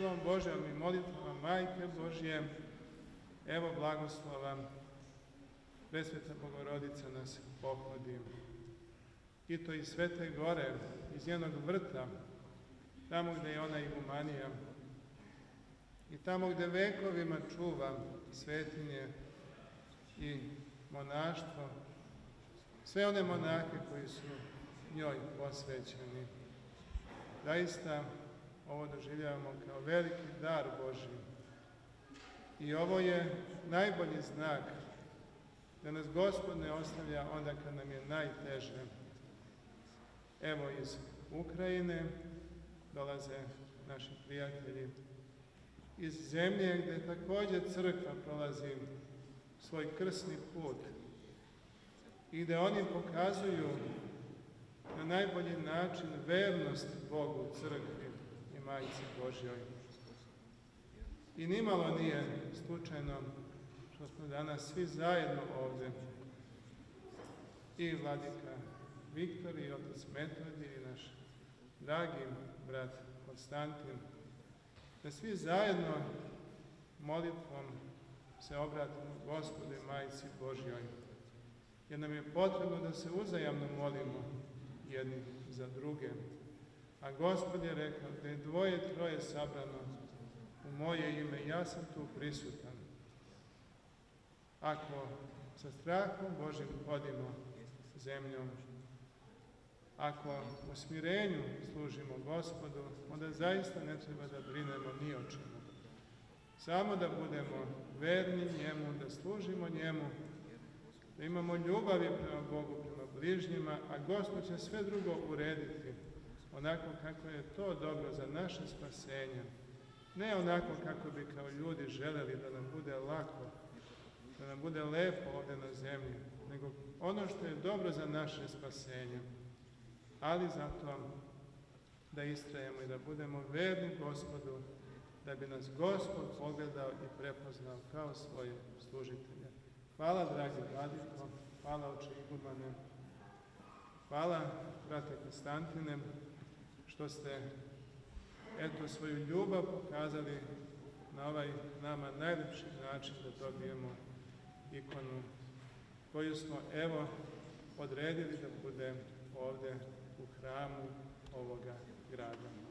silom Božjom i molitvama Majke Božje, evo blagoslova, Presveta Bogorodica nas pohodi. I to iz Svete Gore, iz njenog vrta, tamo gde je ona igumanija, i tamo gde vekovima čuva svetinje i monaštvo, sve one monake koji su njoj posvećeni. Zaista ovo doživljavamo kao veliki dar Boži. I ovo je najbolji znak da nas Gospod ne ostavlja onda kad nam je najteže. Evo iz Ukrajine dolaze naši prijatelji iz zemlje gde takođe crkva prolazi svoj krsni put i gde oni pokazuju na najbolji način vernost Bogu, crkvi Majici Božjoj. I nimalo nije slučajno što smo danas svi zajedno ovde. I vladika Viktor i otac Metodi i naš dragi brat Konstantin, da svi zajedno molitvom se obratimo Gospode Majici Božjoj, jer nam je potrebno da se uzajamno molimo jedni za druge. A Gospod je rekao da je dvoje, troje sabrano u moje ime, ja sam tu prisutan. Ako sa strahom Božim hodimo zemljom, ako u smirenju služimo Gospodu, onda zaista ne treba da brinemo ni o čemu. Samo da budemo verni njemu, da služimo njemu, da imamo ljubavi prema Bogu, prema bližnjima, a Gospod će sve drugo urediti onako kako je to dobro za naše spasenje. Ne onako kako bi kao ljudi želeli da nam bude lako, da nam bude lepo ovde na zemlji, nego ono što je dobro za naše spasenje. Ali zato da istrajemo i da budemo verni Gospodu, da bi nas Gospod pogledao i prepoznao kao svoje služitelje. Hvala, dragi vladiko, hvala, oče Igumane, hvala, brate Konstantine, što ste eto svoju ljubav pokazali na ovaj nama najlepši način da dobijemo ikonu koju smo evo odredili da bude ovde u hramu ovoga grada.